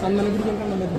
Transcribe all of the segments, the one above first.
സമ്മന പിടിക്കാൻ നല്ലത്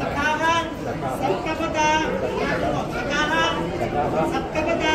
सखाः सप्तपदा सखाः सप्तपदा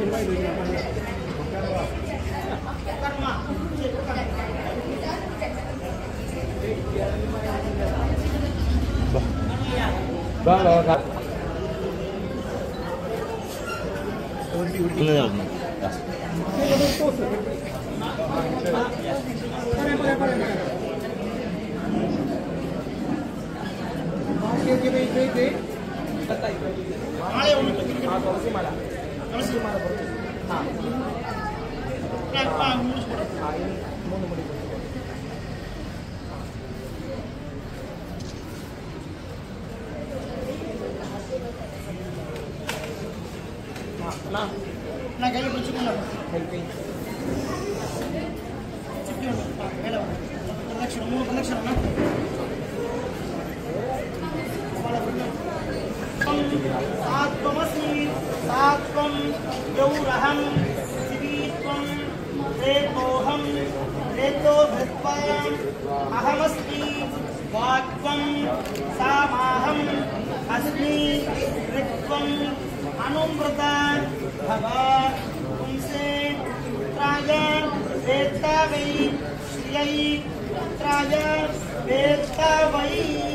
Bang lawan satu. Urdi urdi. Ini yang Oke, oke, baik, baik, baik. Kata itu. Mana yang unik? Aku sih malah. ತುಳಸಿ ಮಾಲ ಬರುತ್ತೆ ಹಾಂ ಮುಗಿಸ್ಕೊಡು ನಾ ನಾ ಕೈ ಬಿಡಿಸಿಕೊಂಡು ಪ್ರದಕ್ಷಿಣ ಮೂರು ಪ್ರದಕ್ಷಿಣ सात्वं गौरहं शिवीत्वं प्रेतोऽहं प्रेतो भृत्वा अहमस्मि वाक्त्वं सामाहम् अस्मि ऋत्वम् अनुमृता भव पुंसे पुत्राय वेत्ता वै श्रियै पुत्राय वेत्ता वै